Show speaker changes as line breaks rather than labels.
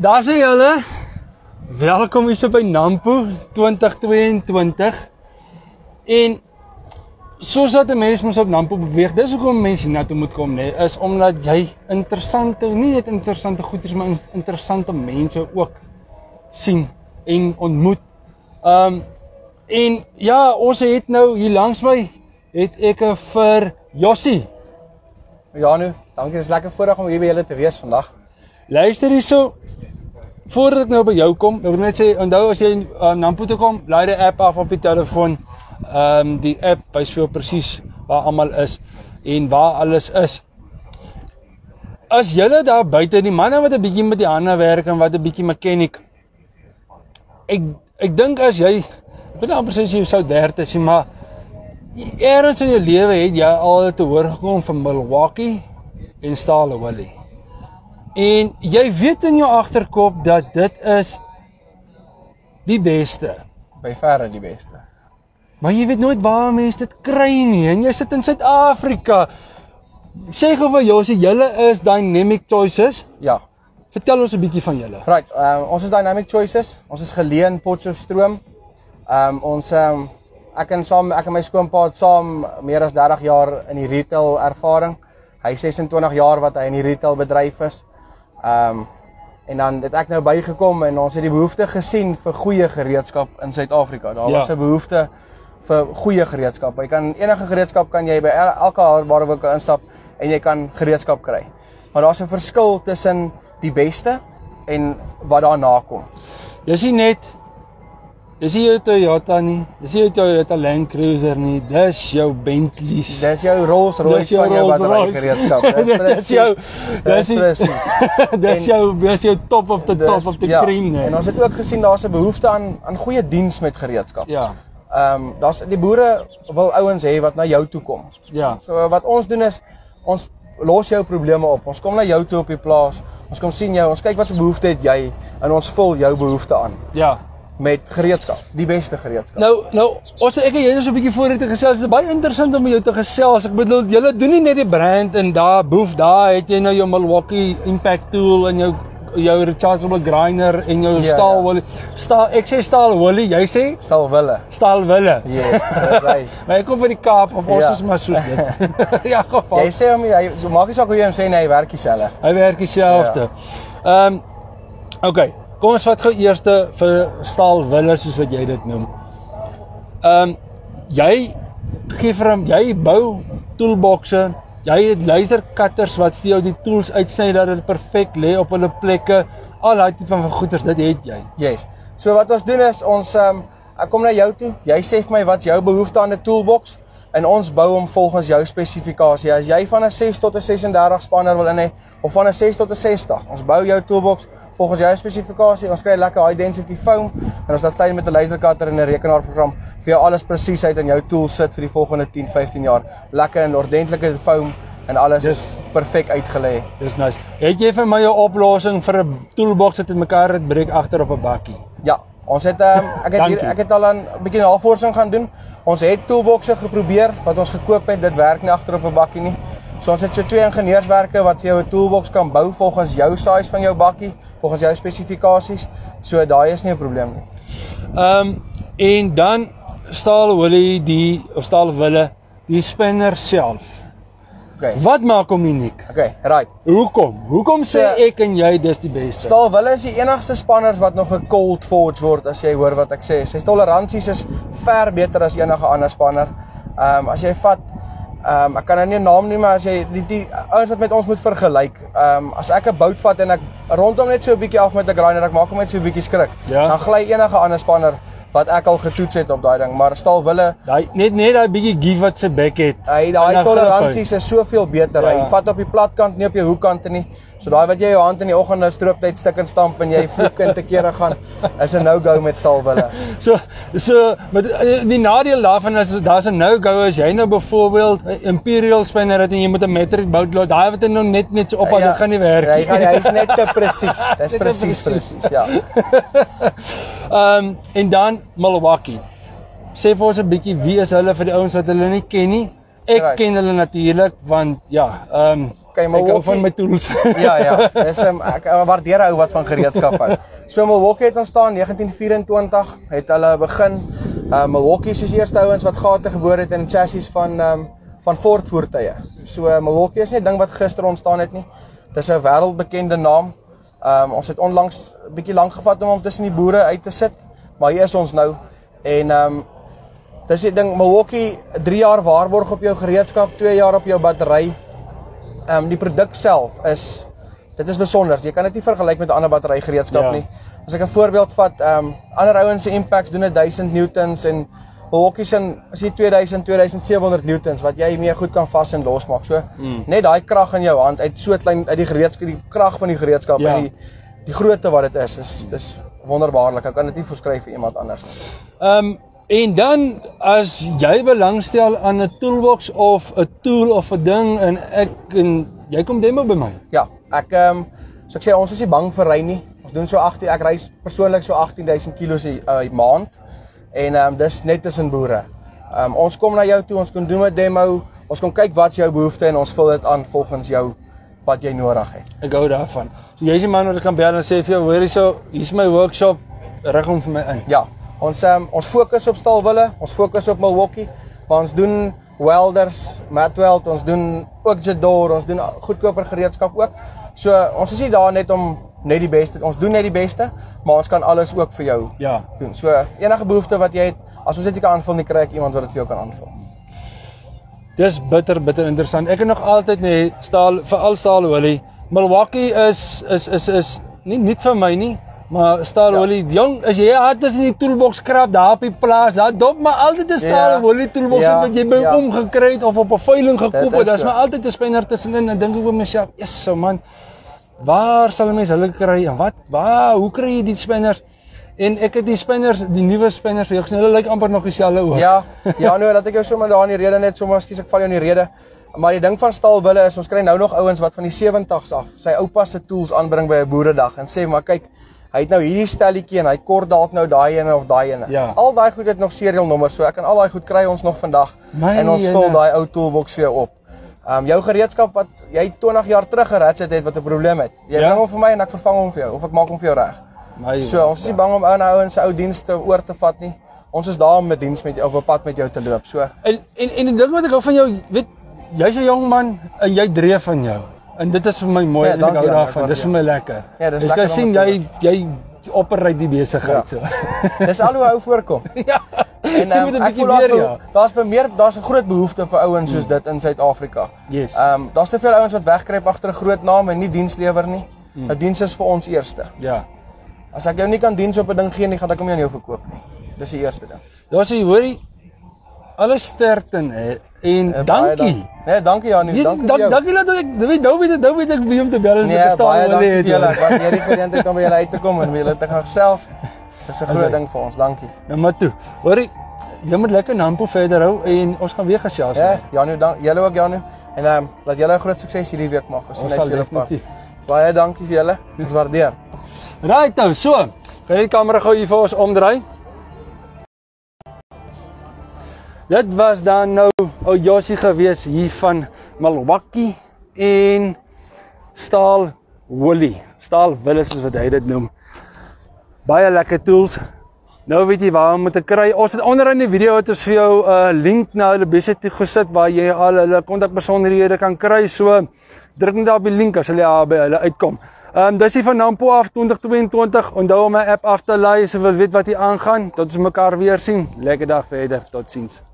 Daar sê julle welkom hier so by Nampo 2022. En soos dat 'n mens mos op Nampo beweeg, dis hoekom mense na toe moet kom nê, is omdat jy interessante, nie net interessante goeders maar interessante mense ook sien en ontmoet. Um en ja, ons het nou hier langs my het ek vir Jossie.
Janu, dankie. Dit is lekker voorreg om hier by julle te wees vandag.
Luister hierso. Voordat ek nou by jou kom, ek wil net sê onthou as jy uh, Nampo toe kom, laai die app af op die telefoon. Ehm um, die app wys jou presies waar almal is en waar alles is. As julle daar buite die manne wat 'n bietjie met die hande werk en wat 'n bietjie mechanic ek ek dink as jy ek weet amper sê jy sou 30 sien maar eers in jou lewe het jy al te hoor gekom van Milwaukee en Stale Willie. En jy weet in jou agterkop dat dit is die beste,
by verre die beste.
maar jy weet nooit waar mense dit kry nie en jy sit in Suid-Afrika. Sê gou vir jou, sê julle is Dynamic Choices.
Ja.
Vertel ons 'n bietjie van julle.
Right, um, ons is Dynamic Choices. Ons is geleë in Potchefstroom. Ehm um, ons ehm um, ek en saam ek en my skoonpa het saam meer as 30 jaar in die retail ervaring. Hy 26 jaar wat hy in die retail bedryf is. Ehm um, en dan het ek nou bygekom en ons het die behoefte gesien vir goeie gereedskap in Suid-Afrika. Daar
Ja.
was 'n behoefte vir goeie gereedskap. Jy kan enige gereedskap kan jy by el- elke hardwarewinkel instap en jy kan gereedskap kry. Maar daar's 'n verskil tussen die beste en wat daarna kom.
Dis nie net Dis nie jou Toyota nie. Dis nie jou Toyota Land Cruiser nie. Dis jou Bentleys.
Dis jou Rolls
Dis
Royce
jou
van jou
Rolls
battery
Royce.
gereedskap.
Dis jou- dis
Dis presies.
Dis jou dis jou top of the top of the
ja,
cream nee.
En ons het ook gesien daar's 'n behoefte aan aan goeie diens met gereedskap.
ja.
Ehm um, daar's die boere wil ouens hê wat na jou toe kom.
Ja.
So wat ons doen is ons los jou probleme op. Ons kom na jou toe op die plaas. Ons kom sien jou. Ons kyk wat se behoefte het jy en ons vul jou behoefte aan
Ja.
Met gereedskap, die beste gereedskap.
Nou nou ons ek en jy is 'n bietjie voor te gesels. Dit is baie interessant om met jou te gesels. Ek bedoel julle doen nie net die brand en daar boef daar het jy nou jou Milwaukee Impact tool en jou jou rechargeable grinder en jou
Ja,
staal
ja.
wolle. Staal ek sê staal wolle, jy sê
Stel wille.
staal wille.
Yes, dis right.
Maar ek kom van die Kaap of ons
Ja.
is maar soos dit. ja, geval.
Jy sê hom hy so maak nie saak hoe jy hom sê nee, hy werk dieselfde.
Hy werk dieselfde. Ehm um, okay, kom ons vat gou eers vir staal wille soos wat jy dit noem. Ehm um, jy gee vir hom, jy bou toolboxe, jy het lasercutters wat vir jou die tools uitsny dat dit perfek lê op hulle plekke. Al daai tipe van goeders, dit het jy.
Yes. So wat ons doen is ons ehm um, ek kom na jou toe. Jy sê vir my wat's jou behoefte aan 'n toolbox en ons bou hom volgens jou spesifikasie. As jy van 'n 6 tot 'n 36 spanner wil in hê of van 'n 6 tot 'n 60, ons bou jou toolbox volgens jou spesifikasie. Ons kry lekker high density foam en ons laat klein met 'n laser cutter en 'n rekenaarprogram vir jou alles presies uit in jou tool sit vir die volgende 10, 15 jaar. Lekker en ordentlike foam en alles is perfek uitgelê.
Dis nice. Het jy vir my 'n oplossing vir 'n toolbox wat in mekaar breek agter op 'n bakkie?
Ja, ons het ehm ek het hier, ek het al 'n bietjie navorsing gaan doen. Ons het toolboxe geprobeer wat ons gekoop het. Dit werk nie agter op 'n bakkie nie. So ons het so twee ingenieurswerke wat vir jou 'n toolbox kan bou volgens jou size van jou bakkie, volgens jou spesifikasies. So daai is nie 'n probleem nie.
Ehm um, en dan staal olie die of staal wille die spinner self.
Okay.
Wat maak hom uniek?
Okay, right.
Hoekom? Hoekom sê
So-
ek en jy dis die beste?
Staalwille is die enigste spanners wat nog 'n cold forge word as jy hoor wat ek sê. Sy toleransies is ver beter as enige ander spanner. Ehm um, as jy vat ehm um, ek kan nou nie 'n naam noem maar as jy die die ouens wat met ons moet vergelyk. Ehm um, as ek 'n bout vat en ek rondom net so 'n bietjie af met 'n grinder, ek maak hom net so 'n bietjie skrik.
Ja.
Dan gly enige ander spanner wat ek al getoets het op daai ding, maar staalwille
Daai net net daai bietjie give wat sy bek het.
Hy daai toleransies is soveel beter.
Ja.
Hy vat op die platkant nie op jou hoekkante nie. So daai wat jy jou hand in die oggend nou strooptyd stik en stamp en jy vloek en te kere gaan is 'n no-go met staalwille.
So so met die nadeel daarvan is daar's 'n no-go as jy nou byvoorbeeld 'n Imperial spinner het en jy moet 'n metric bout laat. Daai wat hy nou net net so op ja, dit gaan nie werk
Hy gaan hy's net te presies. Dis presies
presies.
ja.
Ehm um, en dan Milwaukee. Sê vir ons 'n bietjie wie is hulle vir die ouens wat hulle nie ken nie. Ek ken hulle natuurlik want ja, ehm um,
OK, Okay,
Ek hou van my tools.
Ja, ja. Dis um, ek waardeer ou wat van gereedskap hou. So Milwaukee het ontstaan 1924, het hulle begin. Uh Milwaukee is die eerste ouens wat gate geboor het in chassis van um van Ford voertuie. So uh, Milwaukee is nie 'n ding wat gister ontstaan het nie. Dis 'n wêreldbekende naam. Um ons het onlangs 'n bietjie lank gevat om hom tussen die boere uit te sit, maar hier is ons nou. En um dis die ding Milwaukee 3 jaar waarborg op jou gereedskap, 2 jaar op jou battery. Ehm um, die produk self is dit is besonder. Jy kan dit nie vergelyk met 'n ander battery gereedskap
Ja.
nie. As ek 'n voorbeeld vat, ehm um, ander ouens se impacts doen 1000 newtons en Milwaukee se as jy 2000 2700 newtons wat jy mee goed kan vas en losmaak. So mm. net daai krag in jou hand uit so klein uit die gereedskap, die krag van die gereedskap
Ja.
en die die grootte wat dit is, is dis wonderbaarlik. Ek kan dit nie voorskryf vir iemand anders nie.
Ehm um, en dan as jy belangstel aan 'n toolbox of 'n tool of 'n ding en ek en jy kom demo by my.
Ja, ek ehm um, so ek sê ons is nie bang vir ry nie. Ons doen so 18 ek ry persoonlik so 18000 km 'n uh, maand en ehm um, dis net tussen boere. Ehm um, ons kom na jou toe, ons kan doen 'n demo, ons kan kyk wat jou behoefte en ons vul dit aan volgens jou wat jy nodig het.
Ek hou daarvan. So jy's die man wat ek kan bel en sê vir jou, hoor hierso, hier's my workshop, rig hom vir my in.
Ja, ons um, ons fokus op staalwille, ons fokus op Milwaukee, maar ons doen welders, mat weld, ons doen ook Jador, ons doen goedkoper gereedskap ook. So ons is nie daar net om net die beste, ons doen net die beste, maar ons kan alles ook vir jou
Ja.
doen. So enige behoefte wat jy het, as ons dit nie kan aanvul nie, kry ek iemand wat dit vir jou kan aanvul.
Dis bitter bitter interessant. Ek het nog altyd nê staal veral staalolie. Milwaukee is is is is nie nie vir my nie, maar staalolie. Ja. Jong, as jy het is in die toolbox krap daar op die plaas, daar dop maar altyd 'n staalolie toolbox
Ja,
wat jy by
ja.
omgekry het of op 'n veiling gekoop het.
is
Daar's maar altyd 'n spanner tussenin en dink ek vir myself, "Jesus so man, waar sal 'n mens hulle kry en wat waar hoe kry jy die spanners?" En ek het die spanners, die nuwe spanners vir jou gesien. Hulle lyk amper nog dieselfde ook.
Ja, ja nou laat ek jou sommer daar in die rede net sommer ekskuus ek val jou in die rede. Maar die ding van staalwille is ons kry nou nog ouens wat van die 70's af sy oupa se tools aanbring by 'n boeredag en sê maar kyk, hy het nou hierdie stelletjie en hy kort dalk nou daai ene of daai ene.
Ja.
Al daai goed het nog serial nommers, so ek kan al daai goed kry ons nog vandag
My
en ons vul daai ou toolbox jou op. Ehm um, jou gereedskap wat jy 20 jaar terug geratchet het wat 'n probleem het. Jy
Ja.
bring hom vir my en ek vervang hom vir jou of ek maak hom vir jou reg.
My,
So ons is nie bang om ou en ouens se ou dienste oor te vat nie. Ons is daar om 'n diens met jou op 'n pad met jou te loop. So
En en en die ding wat ek hou van jou, weet jy's 'n jong man en jy dreef van jou. En dit is vir my mooi
Ja,
en ek hou
Jan,
daarvan.
ek
Dis vir my lekker.
Ja, dis
Dis
lekker om
sien jy jy operate die besigheid
Ja.
so.
dis al hoe ou voorkom.
ja.
En um, ek voel
meer
be-
ja.
daar's be- meer daar's 'n groot behoefte vir ouens soos dit in Suid-Afrika.
Yes.
Ehm um, daar's te veel ouens wat wegkruip agter 'n groot naam en nie diens lewer nie. 'n Diens is vir ons eerste.
Ja.
As ek jou nie kan diens op 'n ding gee nie, gaan ek hom nie aan jou verkoop nie. Dis die eerste ding.
Daar's jy hoorie alles sterkte hè en
baie
dankie.
dank- Nee, dankie Janie,
Nee,
dankie
dank, dankie dat ek weet nou weet nou weet ek wie om te bel as
Nee,
ek verstaan
baie
wil
dankie
hê.
vir julle. Ek was hierdie geleentheid om by julle uit te kom en met julle te gaan gesels. Dis 'n groot ding vir ons. Dankie.
Ja, maar toe. Hoorie, jy moet lekker Nampo verder hou en ons gaan weer gesels.
Ja,
hè.
Janu, dan julle ook Janu. En ehm um, laat julle 'n groot sukses hierdie week maak. Ons sien
Ons
uit
sal
julle pad.
definitief.
Baie dankie vir julle. Ons waardeer.
Right nou, so. Gaan jy die kamera gou hier vir ons omdraai? Dit was dan nou ou Jossie gewees hier van Milwaukee en Staal Woolly. Staal Willis is wat hy dit noem. Baie lekker tools. Nou weet jy waar om te kry. Ons het onder in die video het ons vir jou 'n uh, link na hulle besigheid toe gesit waar jy al hulle kontakbesonderhede kan kry. So druk net daar op die link as jy daar by hulle uitkom. Ehm um, dis hier van Nampo af 2022. Onthou om my app af te laai as jy wil weet wat hier aangaan. Tot ons mekaar weer sien. Lekker dag verder. Totsiens.